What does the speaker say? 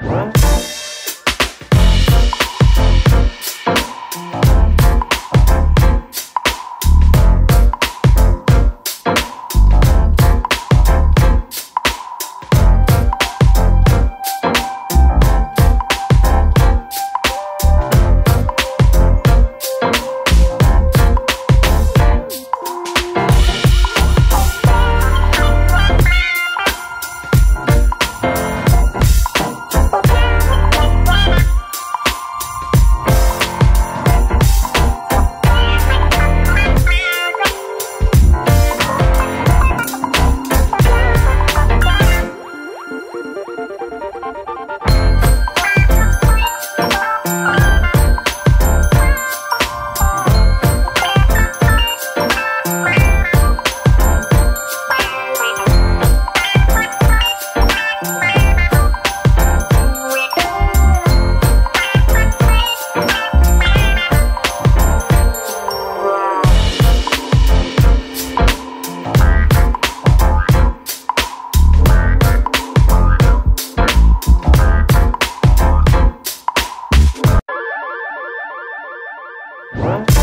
Thank Música Huh?